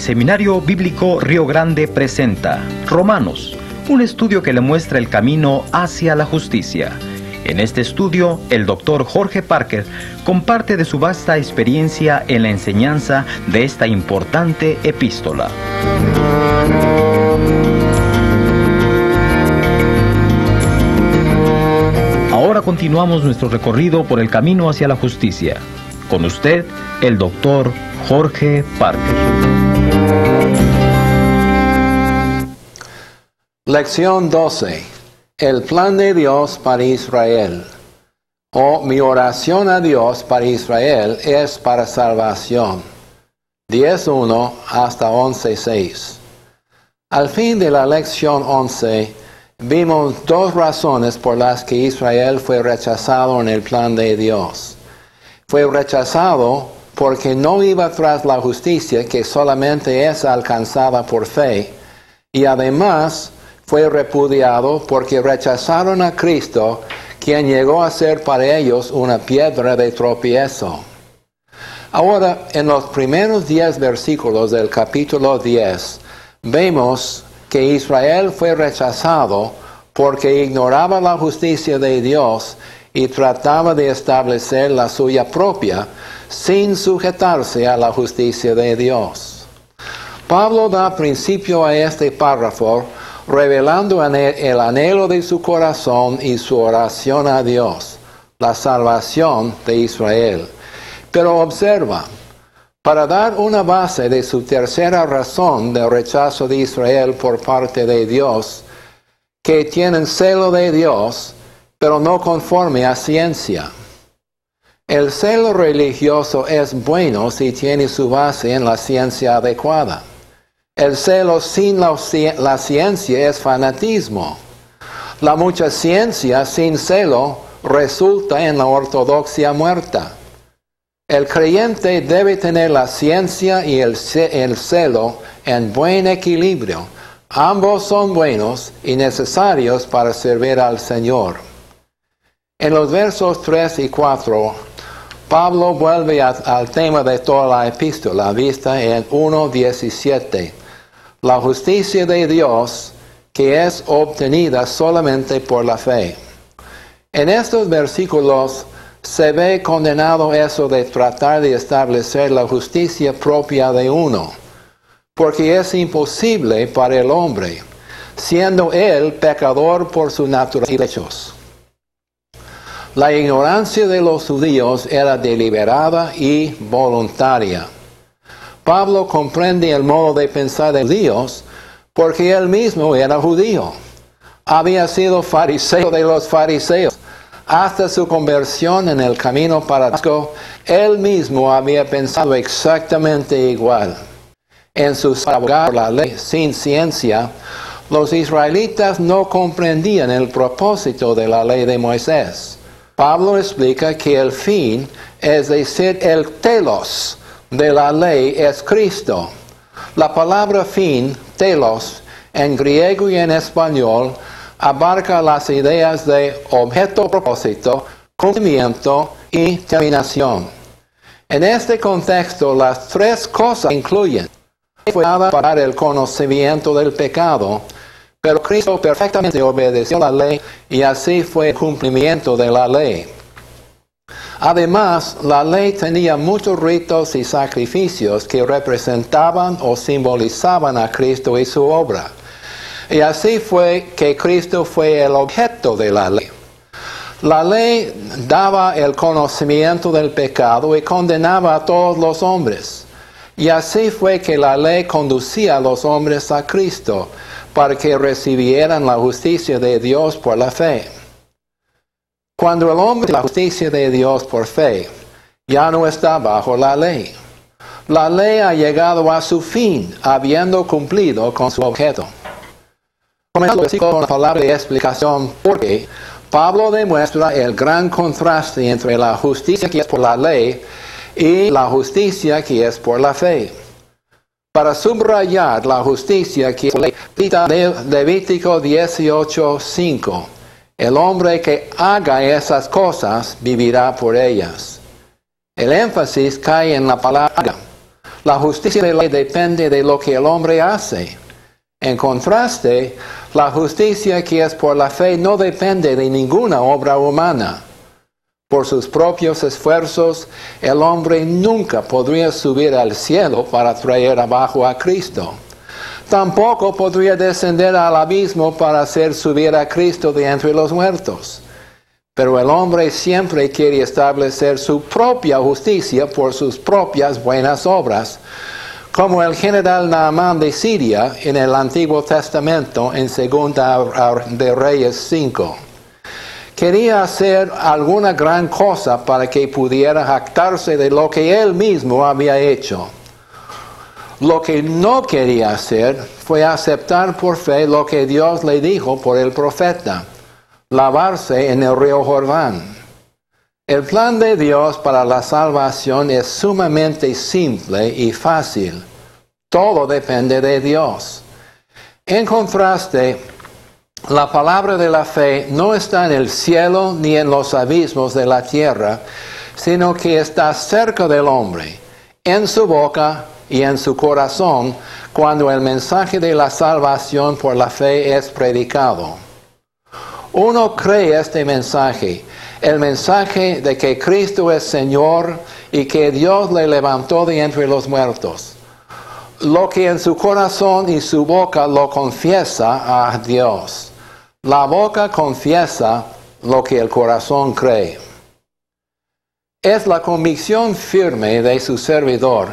Seminario Bíblico Río Grande presenta Romanos, un estudio que le muestra el camino hacia la justicia. En este estudio, el doctor Jorge Parker comparte de su vasta experiencia en la enseñanza de esta importante epístola. Ahora continuamos nuestro recorrido por el camino hacia la justicia. Con usted, el doctor Jorge Parker. Lección 12. El plan de Dios para Israel. O mi oración a Dios para Israel es para salvación. 10.1 hasta 11.6. Al fin de la lección 11, vimos dos razones por las que Israel fue rechazado en el plan de Dios. Fue rechazado porque no iba tras la justicia que solamente es alcanzada por fe, y además fue repudiado porque rechazaron a Cristo, quien llegó a ser para ellos una piedra de tropiezo. Ahora, en los primeros diez versículos del capítulo 10, vemos que Israel fue rechazado porque ignoraba la justicia de Dios y trataba de establecer la suya propia sin sujetarse a la justicia de Dios. Pablo da principio a este párrafo revelando el anhelo de su corazón y su oración a Dios, la salvación de Israel. Pero observa, para dar una base de su tercera razón del rechazo de Israel por parte de Dios, que tienen celo de Dios, pero no conforme a ciencia. El celo religioso es bueno si tiene su base en la ciencia adecuada. El celo sin la, ciencia es fanatismo. La mucha ciencia sin celo resulta en la ortodoxia muerta. El creyente debe tener la ciencia y el, el celo en buen equilibrio. Ambos son buenos y necesarios para servir al Señor. En los versos 3 y 4, Pablo vuelve al tema de toda la epístola, vista en 1.17 la justicia de Dios que es obtenida solamente por la fe. En estos versículos se ve condenado eso de tratar de establecer la justicia propia de uno, porque es imposible para el hombre, siendo él pecador por su naturaleza. La ignorancia de los judíos era deliberada y voluntaria. Pablo comprende el modo de pensar de Dios porque él mismo era judío. Había sido fariseo de los fariseos. Hasta su conversión en el camino para Damasco, él mismo había pensado exactamente igual. En su abogar la ley sin ciencia, los israelitas no comprendían el propósito de la ley de Moisés. Pablo explica que el fin, es decir, el telos, de la ley es Cristo. La palabra fin, telos, en griego y en español, abarca las ideas de objeto, propósito, cumplimiento y terminación. En este contexto, las tres cosas incluyen. Fue para el conocimiento del pecado, pero Cristo perfectamente obedeció la ley y así fue el cumplimiento de la ley. Además, la ley tenía muchos ritos y sacrificios que representaban o simbolizaban a Cristo y su obra. Y así fue que Cristo fue el objeto de la ley. La ley daba el conocimiento del pecado y condenaba a todos los hombres. Y así fue que la ley conducía a los hombres a Cristo para que recibieran la justicia de Dios por la fe. Cuando el hombre la justicia de Dios por fe, ya no está bajo la ley. La ley ha llegado a su fin, habiendo cumplido con su objeto. Comenzando con la palabra de explicación, porque Pablo demuestra el gran contraste entre la justicia que es por la ley y la justicia que es por la fe. Para subrayar la justicia que ley, Levítico 18:5. El hombre que haga esas cosas vivirá por ellas. El énfasis cae en la palabra. La justicia de la ley depende de lo que el hombre hace. En contraste, la justicia que es por la fe no depende de ninguna obra humana. Por sus propios esfuerzos, el hombre nunca podría subir al cielo para traer abajo a Cristo. Tampoco podría descender al abismo para hacer subir a Cristo de entre los muertos. Pero el hombre siempre quiere establecer su propia justicia por sus propias buenas obras, como el general Naaman de Siria en el Antiguo Testamento en Segunda de Reyes 5. Quería hacer alguna gran cosa para que pudiera jactarse de lo que él mismo había hecho. Lo que no quería hacer fue aceptar por fe lo que Dios le dijo por el profeta, lavarse en el río Jordán. El plan de Dios para la salvación es sumamente simple y fácil. Todo depende de Dios. En contraste, la palabra de la fe no está en el cielo ni en los abismos de la tierra, sino que está cerca del hombre, en su boca y en su corazón, cuando el mensaje de la salvación por la fe es predicado. Uno cree este mensaje, el mensaje de que Cristo es Señor y que Dios le levantó de entre los muertos. Lo que en su corazón y su boca lo confiesa a Dios. La boca confiesa lo que el corazón cree. Es la convicción firme de su servidor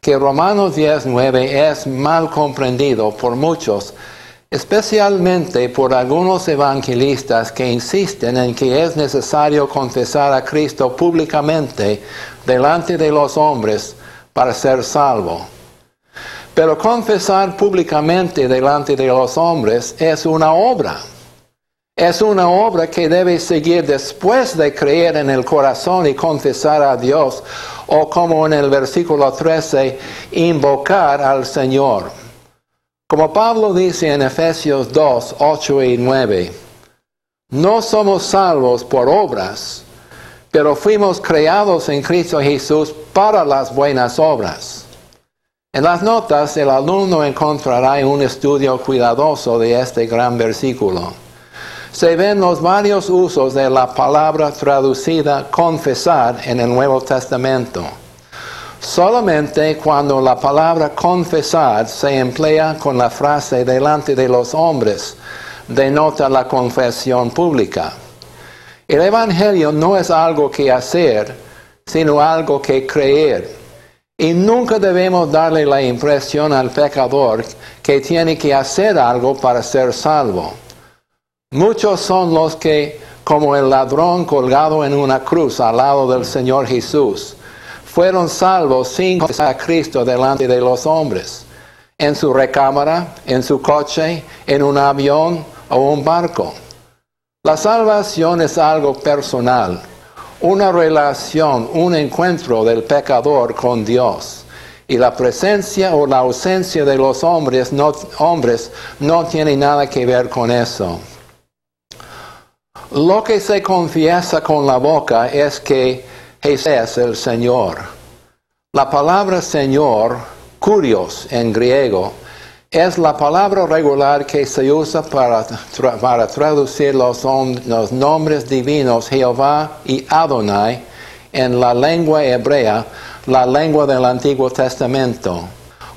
que Romanos 10.9 es mal comprendido por muchos, especialmente por algunos evangelistas que insisten en que es necesario confesar a Cristo públicamente delante de los hombres para ser salvo. Pero confesar públicamente delante de los hombres es una obra es una obra que debe seguir después de creer en el corazón y confesar a Dios, o como en el versículo 13, invocar al Señor. Como Pablo dice en Efesios 2, 8 y 9, no somos salvos por obras, pero fuimos creados en Cristo Jesús para las buenas obras. En las notas el alumno encontrará un estudio cuidadoso de este gran versículo se ven los varios usos de la palabra traducida confesar en el Nuevo Testamento. Solamente cuando la palabra confesar se emplea con la frase delante de los hombres, denota la confesión pública. El Evangelio no es algo que hacer, sino algo que creer. Y nunca debemos darle la impresión al pecador que tiene que hacer algo para ser salvo. Muchos son los que, como el ladrón colgado en una cruz al lado del Señor Jesús, fueron salvos sin confesar a Cristo delante de los hombres, en su recámara, en su coche, en un avión o un barco. La salvación es algo personal, una relación, un encuentro del pecador con Dios. Y la presencia o la ausencia de los hombres no, hombres no tiene nada que ver con eso. Lo que se confiesa con la boca es que Jesús es el Señor. La palabra Señor, curios en griego, es la palabra regular que se usa para, para traducir los, los, nombres divinos Jehová y Adonai en la lengua hebrea, la lengua del Antiguo Testamento.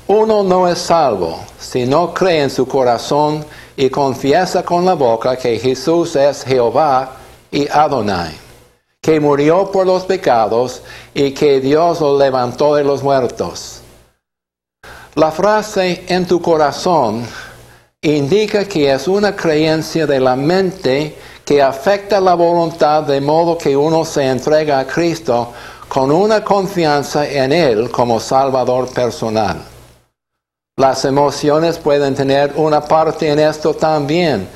Uno no es salvo si no cree en su corazón y confiesa con la boca que Jesús es Jehová y Adonai, que murió por los pecados y que Dios lo levantó de los muertos. La frase en tu corazón indica que es una creencia de la mente que afecta la voluntad de modo que uno se entrega a Cristo con una confianza en Él como Salvador personal. Las emociones pueden tener una parte en esto también,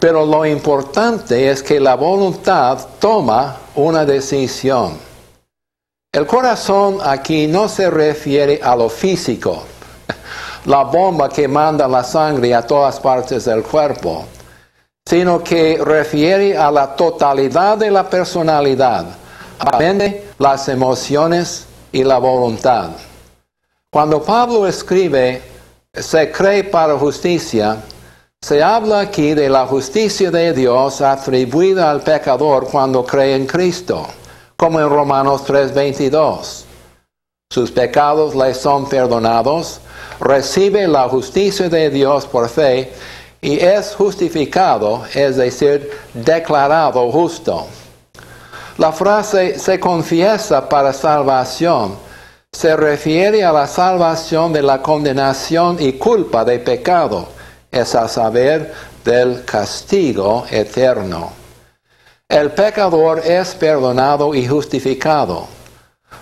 pero lo importante es que la voluntad toma una decisión. El corazón aquí no se refiere a lo físico, la bomba que manda la sangre a todas partes del cuerpo, sino que refiere a la totalidad de la personalidad, a las emociones y la voluntad. Cuando Pablo escribe, se cree para justicia, se habla aquí de la justicia de Dios atribuida al pecador cuando cree en Cristo, como en Romanos 3:22. Sus pecados le son perdonados, recibe la justicia de Dios por fe y es justificado, es decir, declarado justo. La frase se confiesa para salvación se refiere a la salvación de la condenación y culpa de pecado, es a saber, del castigo eterno. El pecador es perdonado y justificado.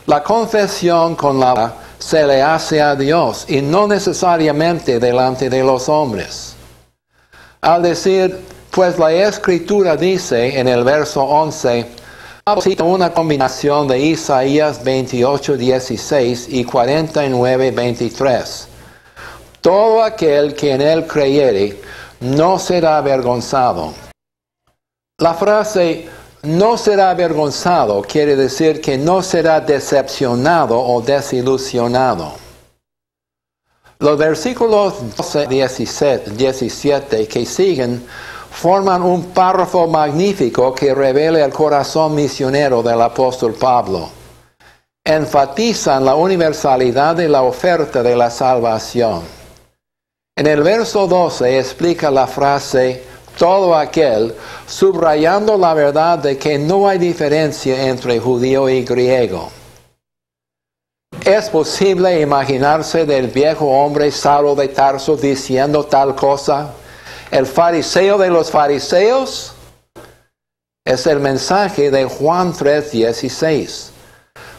La confesión con la se le hace a Dios y no necesariamente delante de los hombres. Al decir, pues la escritura dice en el verso 11, cita una combinación de Isaías 28, 16 y 49, 23. Todo aquel que en él creyere no será avergonzado. La frase no será avergonzado quiere decir que no será decepcionado o desilusionado. Los versículos 12, 17, 17 que siguen forman un párrafo magnífico que revela el corazón misionero del apóstol Pablo. Enfatizan la universalidad de la oferta de la salvación. En el verso 12 explica la frase todo aquel, subrayando la verdad de que no hay diferencia entre judío y griego. ¿Es posible imaginarse del viejo hombre Saulo de Tarso diciendo tal cosa? El fariseo de los fariseos es el mensaje de Juan 3:16.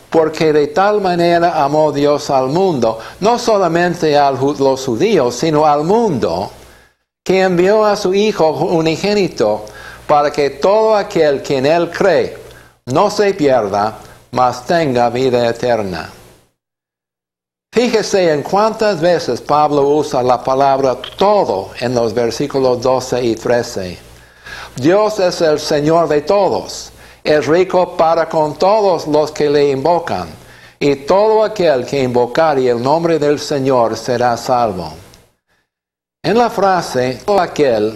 Porque de tal manera amó Dios al mundo, no solamente a los judíos, sino al mundo, que envió a su Hijo unigénito para que todo aquel que en Él cree no se pierda, mas tenga vida eterna. Fíjese en cuántas veces Pablo usa la palabra todo en los versículos 12 y 13. Dios es el Señor de todos, es rico para con todos los que le invocan, y todo aquel que invocare el nombre del Señor será salvo. En la frase todo aquel,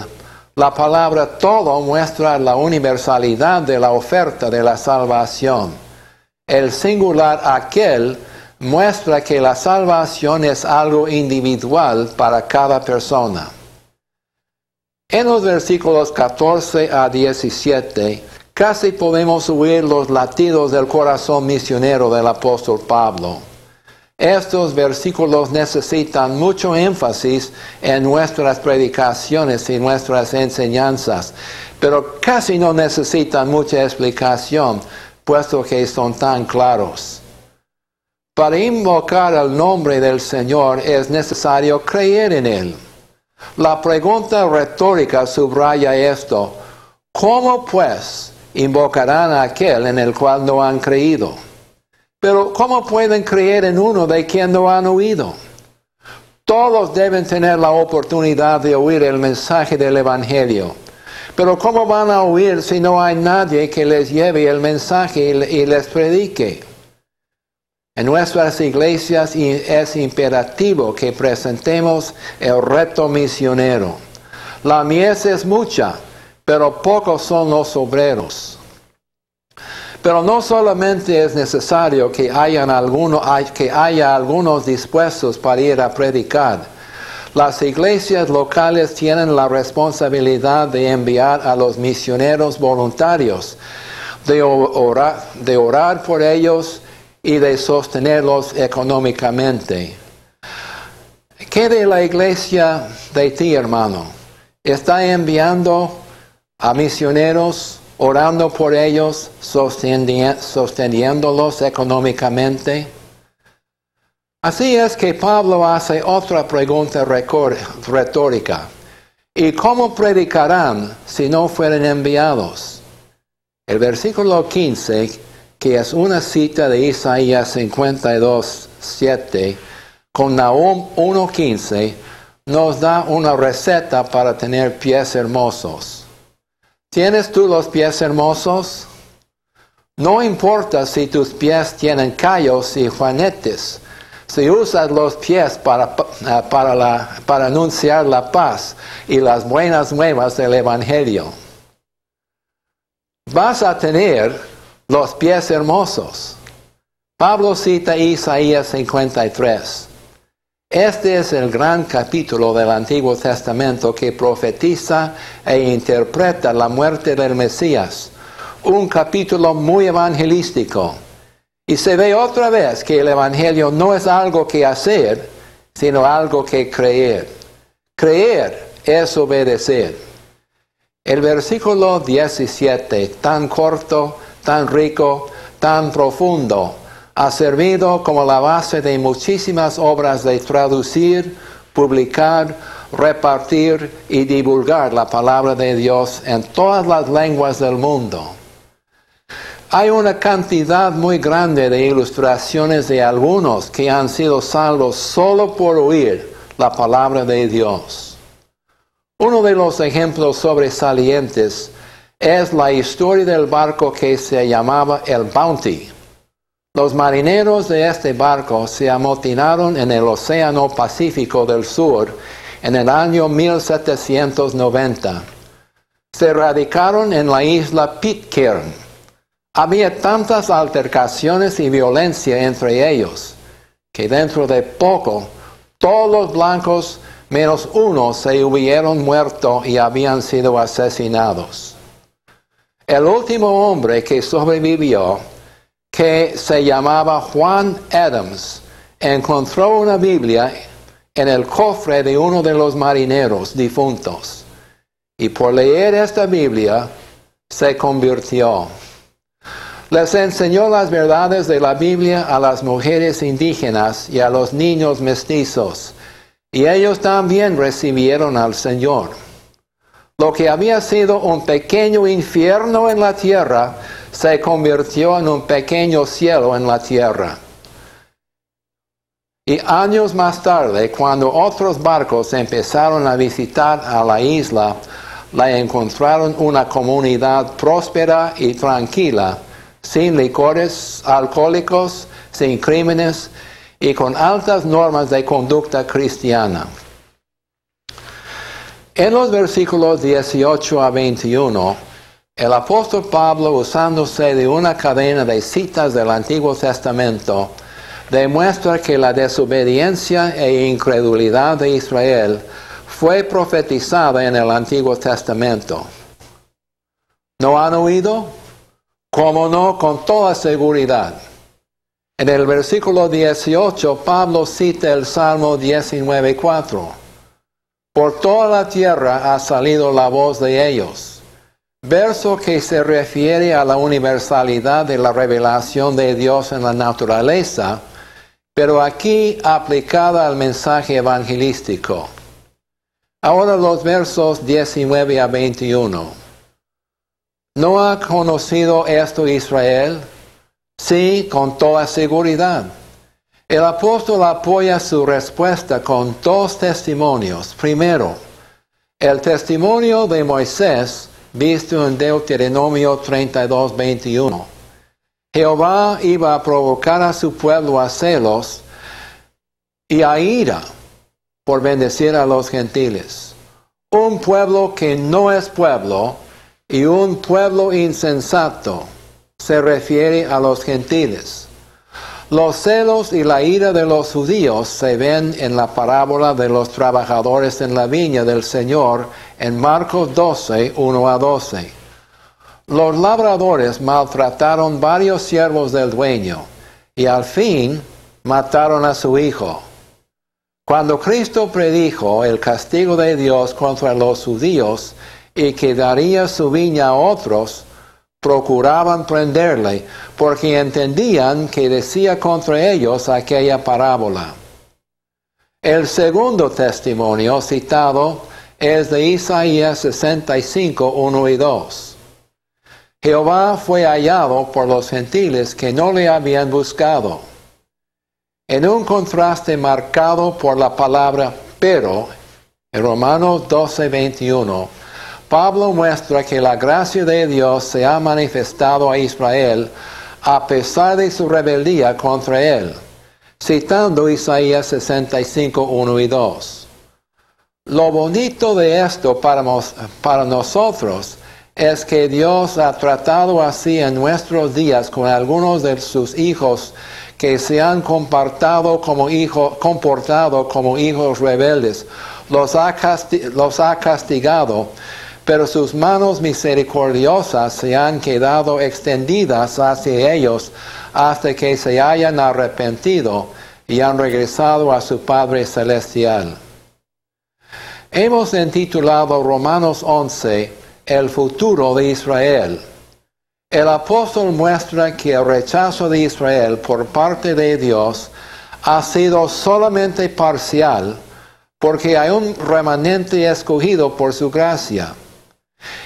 la palabra todo muestra la universalidad de la oferta de la salvación. El singular aquel muestra que la salvación es algo individual para cada persona. En los versículos 14 a 17 casi podemos oír los latidos del corazón misionero del apóstol Pablo. Estos versículos necesitan mucho énfasis en nuestras predicaciones y nuestras enseñanzas, pero casi no necesitan mucha explicación, puesto que son tan claros. Para invocar el nombre del Señor es necesario creer en Él. La pregunta retórica subraya esto. ¿Cómo pues invocarán a aquel en el cual no han creído? Pero ¿cómo pueden creer en uno de quien no han oído? Todos deben tener la oportunidad de oír el mensaje del Evangelio. Pero ¿cómo van a oír si no hay nadie que les lleve el mensaje y les predique? En nuestras iglesias es imperativo que presentemos el reto misionero. La mies es mucha, pero pocos son los obreros. Pero no solamente es necesario que, hayan que haya algunos dispuestos para ir a predicar. Las iglesias locales tienen la responsabilidad de enviar a los misioneros voluntarios, de orar, de orar por ellos y de sostenerlos económicamente. ¿Qué de la iglesia de ti, hermano? ¿Está enviando a misioneros orando por ellos, sosteniéndolos económicamente. Así es que Pablo hace otra pregunta retórica. ¿Y cómo predicarán si no fueren enviados? El versículo 15, que es una cita de Isaías 52, 7, con Nahum 1.15, nos da una receta para tener pies hermosos. ¿Tienes tú los pies hermosos? No importa si tus pies tienen callos y juanetes, si usas los pies para, para, la, para anunciar la paz y las buenas nuevas del Evangelio, vas a tener los pies hermosos. Pablo cita Isaías 53. Este es el gran capítulo del Antiguo Testamento que profetiza e interpreta la muerte del Mesías. Un capítulo muy evangelístico. Y se ve otra vez que el Evangelio no es algo que hacer, sino algo que creer. Creer es obedecer. El versículo 17, tan corto, tan rico, tan profundo, ha servido como la base de muchísimas obras de traducir, publicar, repartir y divulgar la palabra de Dios en todas las lenguas del mundo. Hay una cantidad muy grande de ilustraciones de algunos que han sido salvos solo por oír la palabra de Dios. Uno de los ejemplos sobresalientes es la historia del barco que se llamaba el Bounty los marineros de este barco se amotinaron en el Océano Pacífico del Sur en el año 1790. Se radicaron en la isla Pitcairn. Había tantas altercaciones y violencia entre ellos que dentro de poco todos los blancos menos uno se hubieron muerto y habían sido asesinados. El último hombre que sobrevivió que se llamaba Juan Adams encontró una Biblia en el cofre de uno de los marineros difuntos y por leer esta Biblia se convirtió. Les enseñó las verdades de la Biblia a las mujeres indígenas y a los niños mestizos, y ellos también recibieron al Señor. Lo que había sido un pequeño infierno en la tierra se convirtió en un pequeño cielo en la tierra. Y años más tarde, cuando otros barcos empezaron a visitar a la isla, la encontraron una comunidad próspera y tranquila, sin licores alcohólicos, sin crímenes y con altas normas de conducta cristiana. En los versículos 18 a 21, el apóstol Pablo, usándose de una cadena de citas del Antiguo Testamento, demuestra que la desobediencia e incredulidad de Israel fue profetizada en el Antiguo Testamento. ¿No han oído? ¿Cómo no? Con toda seguridad. En el versículo 18, Pablo cita el Salmo 19.4. Por toda la tierra ha salido la voz de ellos verso que se refiere a la universalidad de la revelación de Dios en la naturaleza, pero aquí aplicada al mensaje evangelístico. Ahora los versos 19 a 21. ¿No ha conocido esto Israel? Sí, con toda seguridad. El apóstol apoya su respuesta con dos testimonios. Primero, el testimonio de Moisés, visto en Deuteronomio 32, 21. Jehová iba a provocar a su pueblo a celos y a ira por bendecir a los gentiles. Un pueblo que no es pueblo y un pueblo insensato se refiere a los gentiles. Los celos y la ira de los judíos se ven en la parábola de los trabajadores en la viña del Señor en Marcos 12, 1 a 12. Los labradores maltrataron varios siervos del dueño y al fin mataron a su hijo. Cuando Cristo predijo el castigo de Dios contra los judíos y que daría su viña a otros, procuraban prenderle porque entendían que decía contra ellos aquella parábola. El segundo testimonio citado es de Isaías 65, 1 y 2. Jehová fue hallado por los gentiles que no le habían buscado. En un contraste marcado por la palabra pero, en Romanos 12, 21, Pablo muestra que la gracia de Dios se ha manifestado a Israel a pesar de su rebeldía contra él. citando Isaías 65, 1 y 2. Lo bonito de esto para, nosotros es que Dios ha tratado así en nuestros días con algunos de sus hijos que se han comportado como, hijos, comportado como hijos rebeldes. Los ha castigado, pero sus manos misericordiosas se han quedado extendidas hacia ellos hasta que se hayan arrepentido y han regresado a su Padre Celestial. Hemos intitulado Romanos 11 El futuro de Israel. El apóstol muestra que el rechazo de Israel por parte de Dios ha sido solamente parcial porque hay un remanente escogido por su gracia.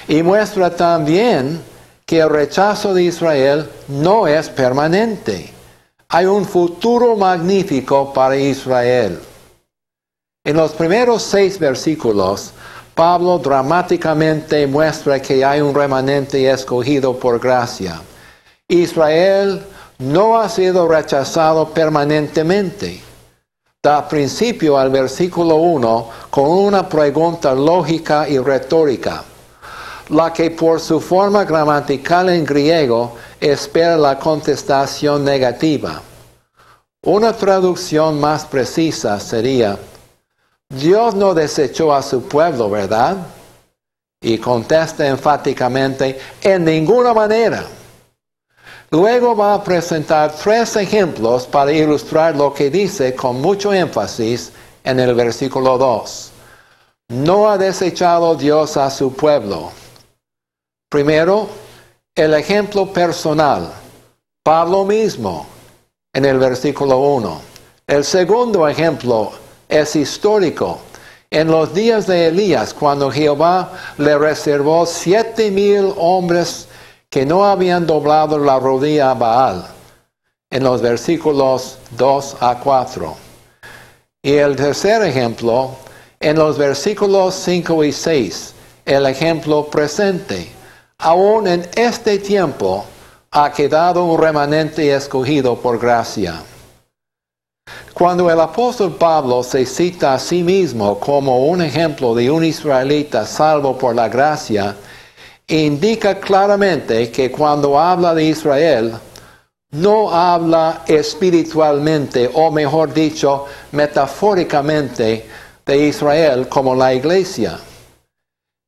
Y muestra también que el rechazo de Israel no es permanente. Hay un futuro magnífico para Israel. En los primeros seis versículos, Pablo dramáticamente muestra que hay un remanente escogido por gracia. Israel no ha sido rechazado permanentemente. Da principio al versículo 1 con una pregunta lógica y retórica, la que por su forma gramatical en griego espera la contestación negativa. Una traducción más precisa sería, Dios no desechó a su pueblo, ¿verdad? Y contesta enfáticamente, en ninguna manera. Luego va a presentar tres ejemplos para ilustrar lo que dice con mucho énfasis en el versículo 2. No ha desechado Dios a su pueblo. Primero, el ejemplo personal. Pablo mismo, en el versículo 1. El segundo ejemplo, es histórico. En los días de Elías, cuando Jehová le reservó siete mil hombres que no habían doblado la rodilla a Baal, en los versículos 2 a 4. Y el tercer ejemplo, en los versículos 5 y 6, el ejemplo presente. Aún en este tiempo ha quedado un remanente escogido por gracia. Cuando el apóstol Pablo se cita a sí mismo como un ejemplo de un israelita salvo por la gracia, indica claramente que cuando habla de Israel, no habla espiritualmente, o mejor dicho, metafóricamente, de Israel como la iglesia.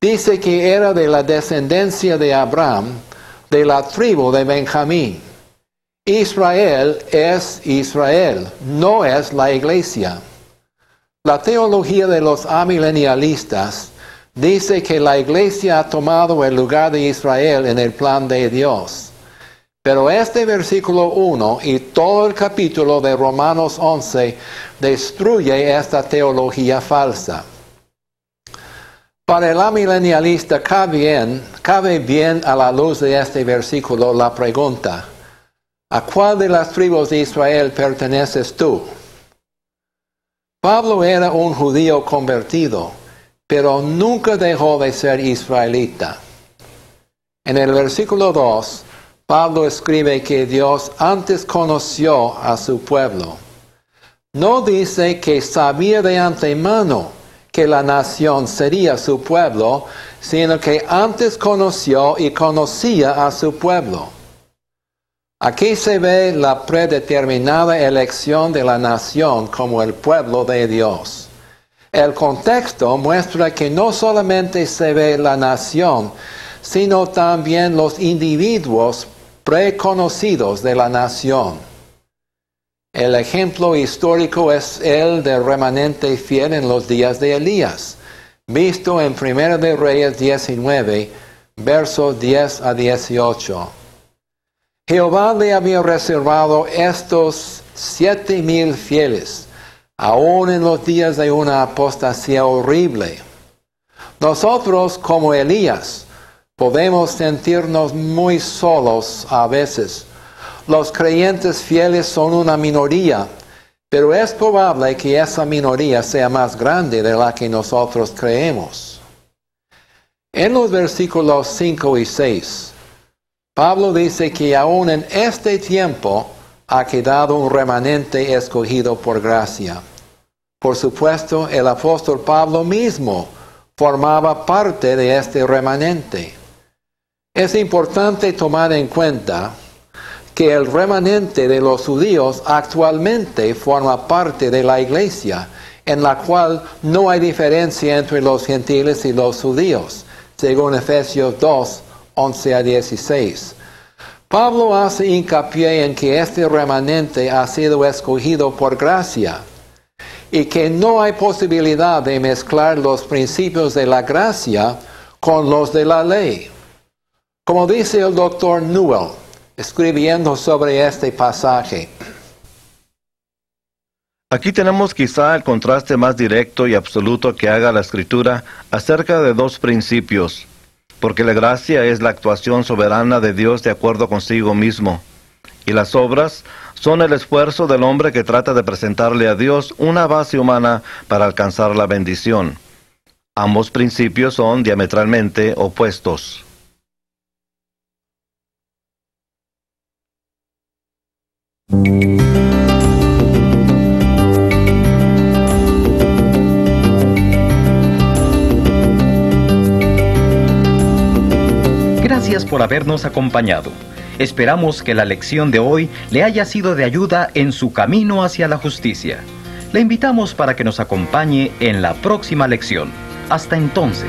Dice que era de la descendencia de Abraham, de la tribu de Benjamín. Israel es Israel, no es la iglesia. La teología de los amilenialistas dice que la iglesia ha tomado el lugar de Israel en el plan de Dios. Pero este versículo 1 y todo el capítulo de Romanos 11 destruye esta teología falsa. Para el amilenialista cabe cabe bien a la luz de este versículo la pregunta, ¿A cuál de las tribus de Israel perteneces tú? Pablo era un judío convertido, pero nunca dejó de ser israelita. En el versículo 2, Pablo escribe que Dios antes conoció a su pueblo. No dice que sabía de antemano que la nación sería su pueblo, sino que antes conoció y conocía a su pueblo. Aquí se ve la predeterminada elección de la nación como el pueblo de Dios. El contexto muestra que no solamente se ve la nación, sino también los individuos preconocidos de la nación. El ejemplo histórico es el del remanente fiel en los días de Elías, visto en 1 de Reyes 19, versos 10 a 18. Jehová le había reservado estos siete mil fieles, aún en los días de una apostasía horrible. Nosotros, como Elías, podemos sentirnos muy solos a veces. Los creyentes fieles son una minoría, pero es probable que esa minoría sea más grande de la que nosotros creemos. En los versículos 5 y 6, Pablo dice que aún en este tiempo ha quedado un remanente escogido por gracia. Por supuesto, el apóstol Pablo mismo formaba parte de este remanente. Es importante tomar en cuenta que el remanente de los judíos actualmente forma parte de la iglesia, en la cual no hay diferencia entre los gentiles y los judíos, según Efesios 2, 11 a 16. Pablo hace hincapié en que este remanente ha sido escogido por gracia y que no hay posibilidad de mezclar los principios de la gracia con los de la ley. Como dice el doctor Newell, escribiendo sobre este pasaje. Aquí tenemos quizá el contraste más directo y absoluto que haga la escritura acerca de dos principios porque la gracia es la actuación soberana de Dios de acuerdo consigo mismo, y las obras son el esfuerzo del hombre que trata de presentarle a Dios una base humana para alcanzar la bendición. Ambos principios son diametralmente opuestos. Por habernos acompañado. Esperamos que la lección de hoy le haya sido de ayuda en su camino hacia la justicia. Le invitamos para que nos acompañe en la próxima lección. Hasta entonces.